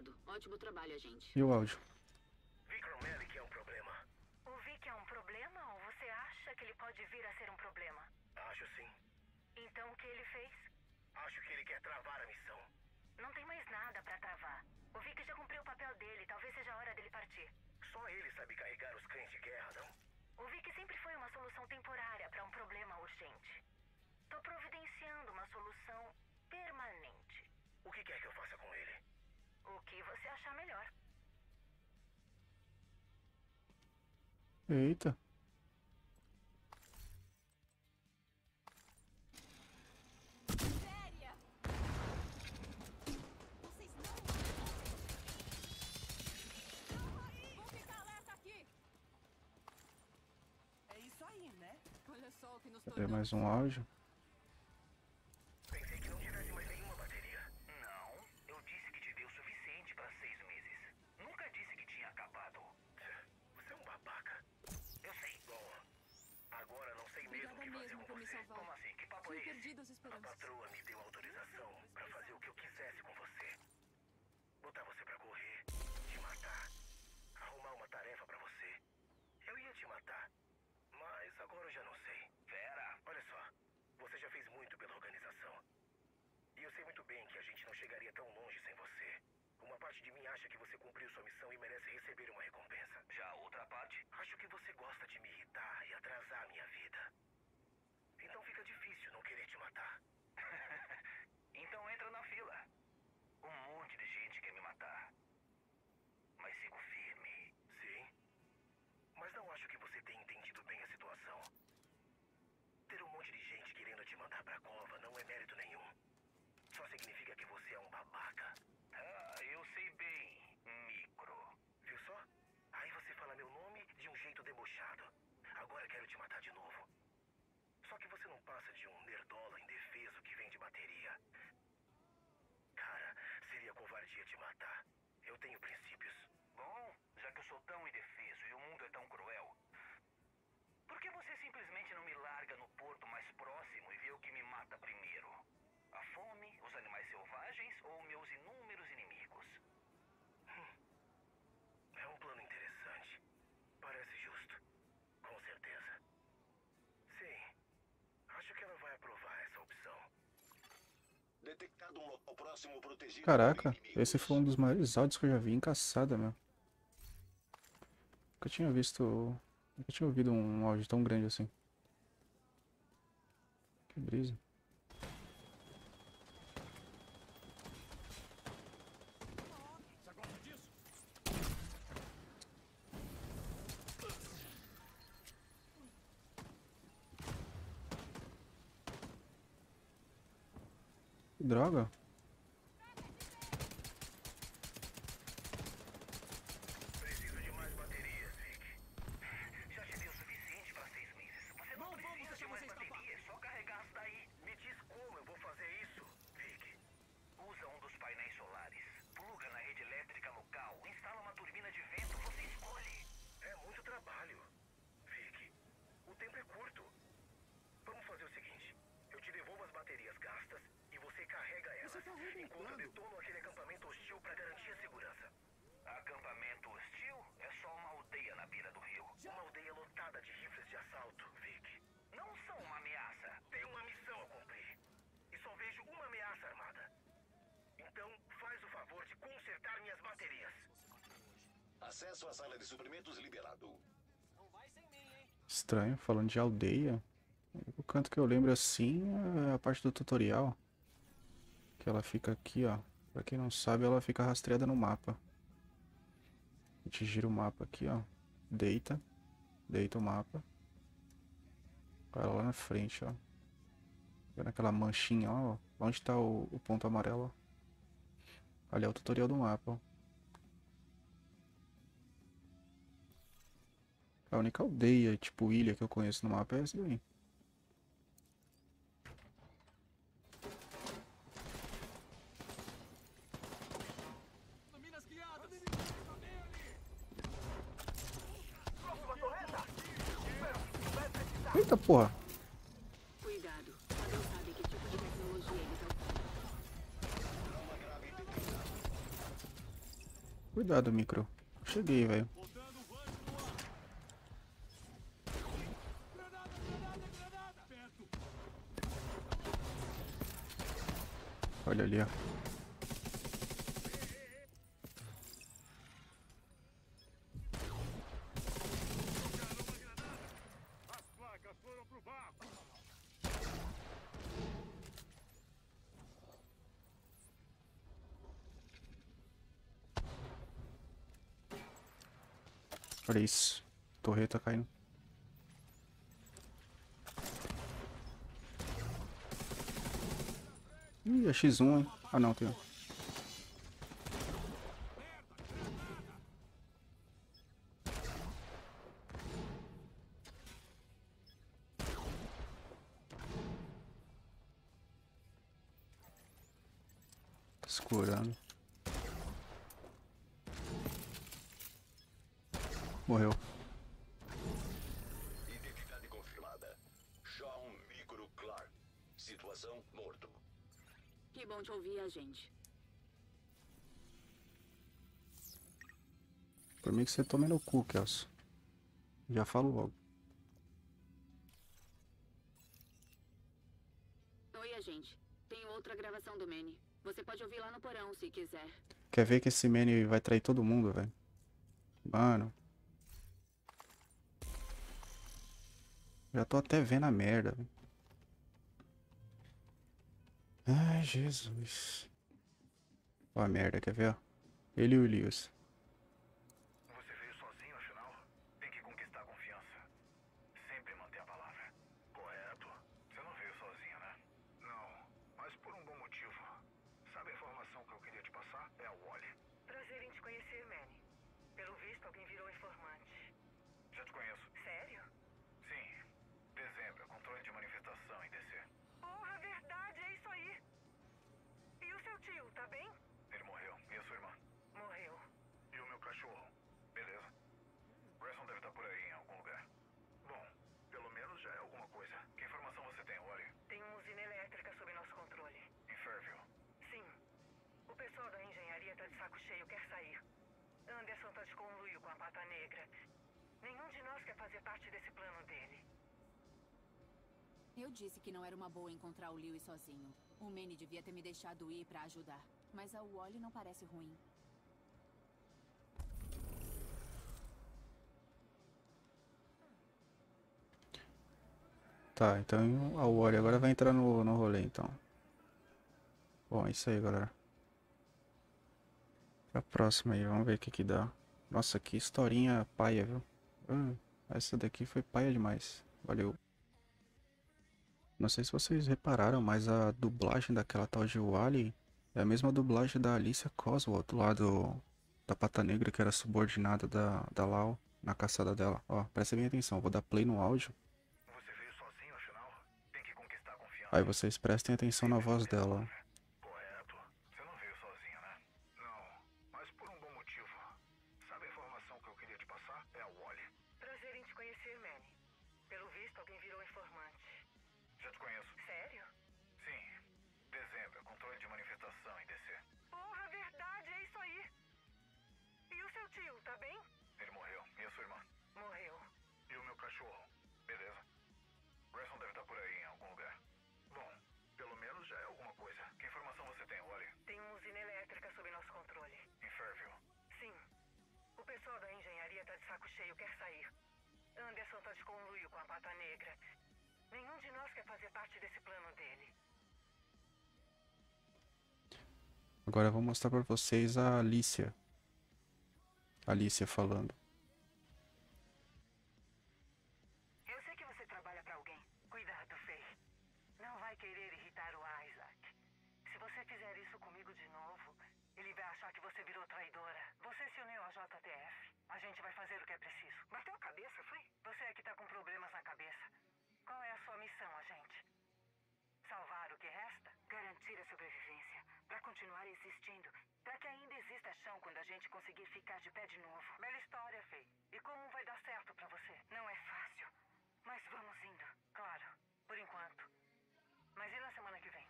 Eliminado. Ótimo trabalho, agente. E o áudio? Vikram é um problema. O Vic é um problema ou você acha que ele pode vir a ser um problema? Acho sim. Então o que ele fez? Acho que ele quer travar a missão. Não tem mais nada pra travar. O Vic já cumpriu o papel dele, talvez seja a hora dele partir. Só ele sabe carregar os cães de guerra, não? O Vic sempre foi uma solução temporária pra um problema urgente. Tô providenciando uma solução permanente. O que quer que eu faça nos Cadê tornamos. mais um áudio? Pensei que não tivesse mais nenhuma bateria. Não, eu disse que te dei o suficiente para seis meses. Nunca disse que tinha acabado. Você é um babaca. Eu sei. Bom, agora não sei mesmo o Obrigada que fazer mesmo com por me você. Salvar. Como assim? Que papo Tinha é esse? perdido as A esperanças. patroa me deu autorização para fazer o que eu quisesse com você. Botar você pra correr, te matar, arrumar uma tarefa pra você. Eu ia te matar, mas agora eu já não sei. Vera, olha só. Você já fez muito pela organização. E eu sei muito bem que a gente não chegaria tão longe sem você. Uma parte de mim acha que você cumpriu sua missão e merece receber uma recompensa. Já a outra parte? Acho que você gosta de me irritar e atrasar a minha vida. Então fica difícil não querer te matar. então entra na fila. Um monte de gente quer me matar. Mas sigo firme. Sim. Mas não acho que você tenha entendido bem a situação. Ter um monte de gente querendo te mandar pra cova não é mérito nenhum. Só significa que você é um babaca. Ah, eu sei bem, micro. Viu só? Aí você fala meu nome de um jeito debochado. Agora quero te matar de novo. Só que você não passa de um nerdola indefeso que vende bateria. Cara, seria covardia te matar. Eu tenho princípios. Bom, já que eu sou tão indefeso e o mundo é tão cruel, por que você simplesmente não me larga no porto mais próximo e vê o que me mata primeiro? A fome, os animais selvagens ou meus inúmeros inimigos? Hum. É um plano interessante. Parece justo. Com certeza. Sim. Acho que ela vai aprovar essa opção. Detectado um local próximo protegido. Caraca, esse foi um dos maiores áudios que eu já vi em caçada, meu. Nunca tinha visto. Nunca tinha ouvido um áudio tão grande assim. Que brisa. Droga. Preciso de mais baterias, Vic. Já te dei o suficiente para seis meses. Você não, precisa de mais bateria, é só carregar as daí. Me diz como eu vou fazer isso, Vic. Usa um dos painéis solares, pluga na rede elétrica local, instala uma turbina de vento, você escolhe. É muito trabalho, Vic. O tempo é curto. Vamos fazer o seguinte: eu te devolvo as baterias gastas e você carrega elas. Você tá arrebentando. Enquanto eu detono aquele acampamento hostil para garantir a segurança. Acampamento hostil é só uma aldeia na beira do rio. Uma aldeia lotada de rifles de assalto, Vic. Não são uma ameaça. Tem uma missão a cumprir. E só vejo uma ameaça armada. Então, faz o favor de consertar minhas baterias. Acesso à sala de suprimentos liberado. Estranho, falando de aldeia. O canto que eu lembro assim é a parte do tutorial. Que ela fica aqui, ó. Pra quem não sabe, ela fica rastreada no mapa. A gente gira o mapa aqui, ó. Deita. Deita o mapa. Vai lá na frente, ó. Vendo aquela manchinha, ó. Onde tá o, o ponto amarelo, ó. Ali é o tutorial do mapa, ó. A única aldeia, tipo ilha que eu conheço no mapa é essa daí. Eita porra! Cuidado. Não sabe que tipo de tecnologia. Cuidado, micro. Cheguei, velho. Olha ali, ó. Olha isso. Torreta caindo. Ih, é X1, hein? Ah não, tem. um. Escurando. Morreu. Identidade confirmada. Shawn Micro Clark. Situação morto. Que bom te ouvir, agente. Por mim que você tome no cu, Kelso. Já falo logo. Oi, agente. Tenho outra gravação do Manny. Você pode ouvir lá no porão, se quiser. Quer ver que esse Manny vai trair todo mundo, velho? Mano. Já tô até vendo a merda. Ai, Jesus. Ó a merda, quer ver, ó? Ele e o Lewis. Você veio sozinho, afinal? Tem que conquistar a confiança. Sempre manter a palavra. Correto. Você não veio sozinho, né? Não, mas por um bom motivo. Sabe a informação que eu queria te passar? É a Wally. Prazer em te conhecer, Manny. Pelo visto, alguém virou informante. Já te conheço. Sério? Sim. Dezembro, controle de manifestação em DC. Porra, verdade, é isso aí. E o seu tio, tá bem? Ele morreu. E a sua irmã? Morreu. E o meu cachorro? Beleza. Grayson deve estar por aí em algum lugar. Bom, pelo menos já é alguma coisa. Que informação você tem, Wally? Tem uma usina elétrica sob nosso controle. Em Fairview. Sim. O pessoal da engenharia tá de saco cheio, quer sair. Anderson tá de conluio com a pata negra. Nenhum de nós quer fazer parte desse plano dele. Eu disse que não era uma boa encontrar o Lewis sozinho. O Manny devia ter me deixado ir pra ajudar. Mas a Wally não parece ruim. Tá, então a Wally agora vai entrar no, no rolê, então. Bom, é isso aí, galera. Pra próxima aí, vamos ver o que que dá. Nossa, que historinha paia, viu? Ah, essa daqui foi paia demais. Valeu. Não sei se vocês repararam, mas a dublagem daquela tal de Wally é a mesma dublagem da Alicia Coswell, do, da Pata Negra, que era subordinada da, da Lau na caçada dela. Ó, presta bem atenção, vou dar play no áudio. Você sozinho. Aí vocês prestem atenção na voz dela. Correto. Tio, tá bem? Ele morreu. E a sua irmã? Morreu. E o meu cachorro? Beleza. Grayson deve estar por aí em algum lugar. Bom, pelo menos já é alguma coisa. Que informação você tem, Wally? Tem uma usina elétrica sob nosso controle. Em Fairview. Sim. O pessoal da engenharia tá de saco cheio, quer sair. Anderson tá de conluio com a pata negra. Nenhum de nós quer fazer parte desse plano dele. Agora eu vou mostrar pra vocês a Alicia. Alicia falando. conseguir ficar de pé de novo. Bela história, Faye. E como vai dar certo para você? Não é fácil. Mas vamos indo. Claro, por enquanto. Mas e na semana que vem?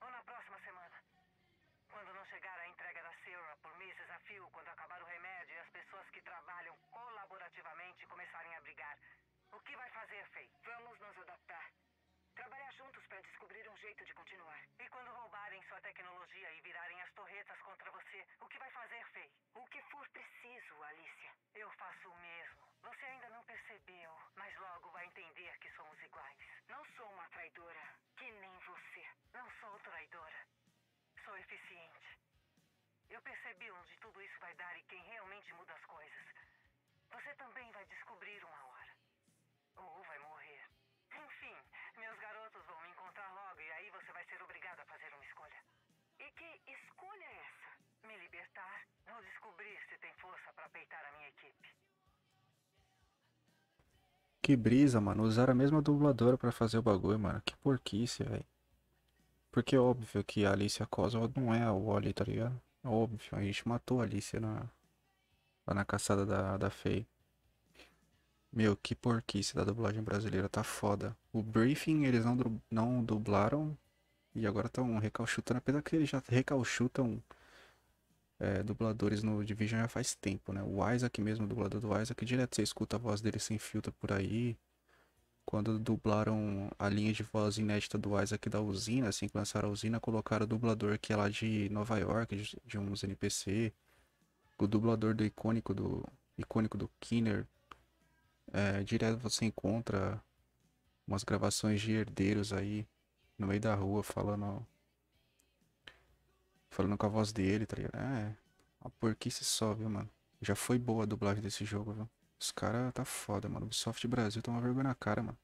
Ou na próxima semana? Quando não chegar a entrega da Sarah por meses a fio, quando acabar o remédio e as pessoas que trabalham colaborativamente começarem a brigar. O que vai fazer, Faye? Vamos nos adaptar jeito de continuar. E quando roubarem sua tecnologia e virarem as torretas contra você, o que vai fazer, Fei? O que for preciso, Alicia. Eu faço o mesmo. Você ainda não percebeu, mas logo vai entender que somos iguais. Não sou uma traidora, que nem você. Não sou traidora. Sou eficiente. Eu percebi onde tudo isso vai dar e quem realmente muda as coisas. Você também vai descobrir uma Que brisa, mano. Usaram a mesma dubladora pra fazer o bagulho, mano. Que porquice, velho. Porque é óbvio que a Alicia Cosmo não é a Wally, tá ligado? É óbvio. A gente matou a Alicia na... lá na caçada da, da Faye. Meu, que porquice da dublagem brasileira. Tá foda. O briefing eles não, não dublaram. E agora estão recalchutando. Apesar que eles já recalchutam é, dubladores no Division já faz tempo, né? O Isaac mesmo, o dublador do Isaac, direto você escuta a voz dele sem filtro por aí. Quando dublaram a linha de voz inédita do Isaac da usina, assim que lançaram a usina, colocaram o dublador que é lá de Nova York, de, de uns NPC. O dublador do icônico do icônico do Kinner. É, direto você encontra umas gravações de herdeiros aí no meio da rua falando falando com a voz dele, tá ligado? É, a porquice só, viu, mano? Já foi boa a dublagem desse jogo, viu? Os caras tá foda, mano. Ubisoft Brasil uma vergonha na cara, mano.